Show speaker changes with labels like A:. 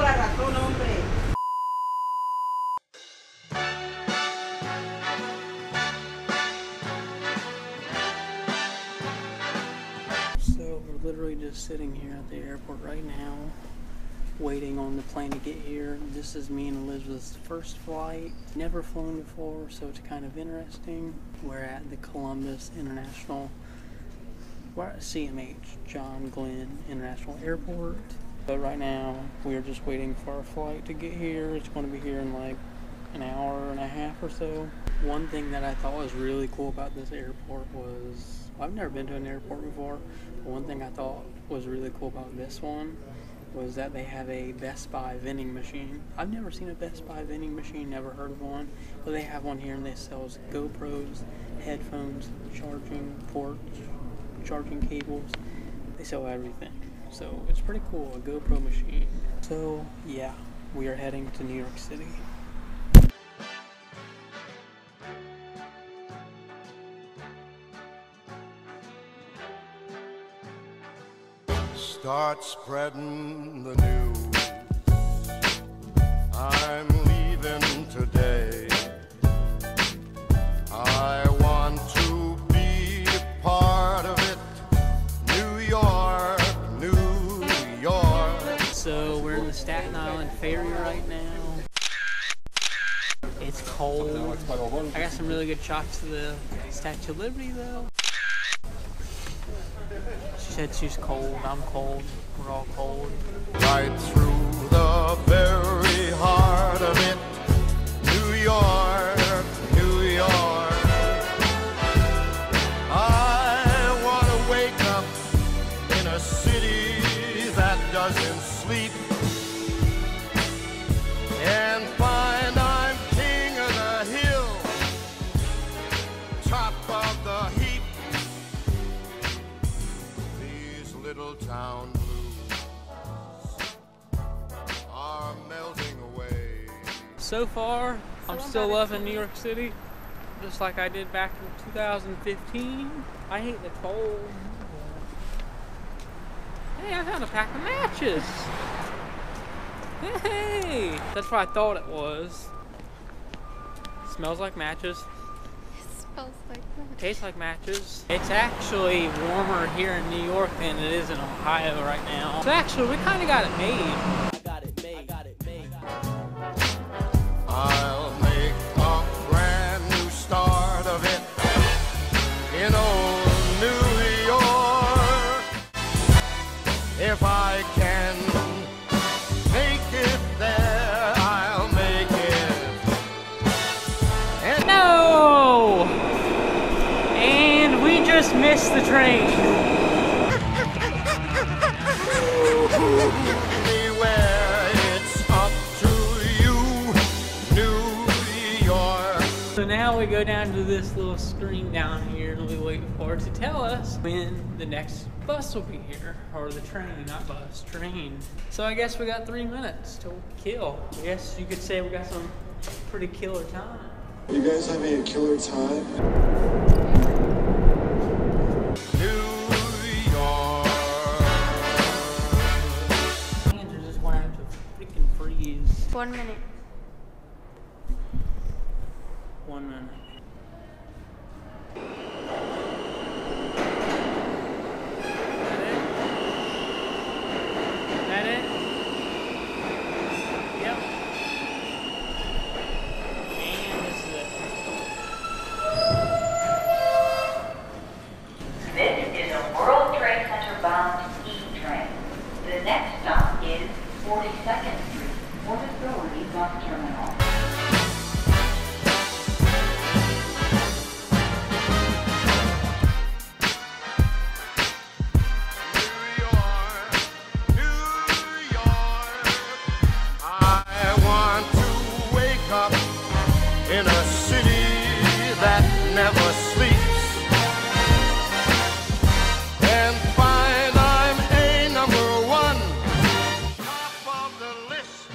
A: la razón, hombre. So we're literally just sitting here at the airport right now, waiting on the plane to get here. This is me and Elizabeth's first flight. Never flown before, so it's kind of interesting. We're at the Columbus International we're at CMH, John Glenn International Airport. But right now, we are just waiting for our flight to get here. It's going to be here in like an hour and a half or so. One thing that I thought was really cool about this airport was I've never been to an airport before, but one thing I thought was really cool about this one was that they have a Best Buy vending machine. I've never seen a Best Buy vending machine, never heard of one, but they have one here and they sell GoPros, headphones, charging ports, charging cables. They sell everything. So it's pretty cool, a GoPro machine. So yeah, we are heading to New York City.
B: Start spreading the news.
A: It's cold. I got some really good shots of the Statue of Liberty though. She said she's cold. I'm cold. We're all cold.
B: Right through the very heart of it. New York, New York. I want to wake up in a city that doesn't sleep town blues are melting away.
A: So far, I'm still loving New York City, just like I did back in 2015. I hate the cold. Hey, I found a pack of matches. Hey, that's what I thought it was. Smells like matches.
C: Smells like that.
A: Tastes like matches. It's actually warmer here in New York than it is in Ohio right now. So actually, we kind of got it made. Missed the train. So now we go down to this little screen down here and we wait for it to tell us when the next bus will be here. Or the train, not bus, train. So I guess we got three minutes to kill. I guess you could say we got some pretty killer time.
D: You guys having a killer time?
C: One minute.
A: One minute. dock
E: terminal. in a city that
B: never sleeps and find I'm a number one top of the list.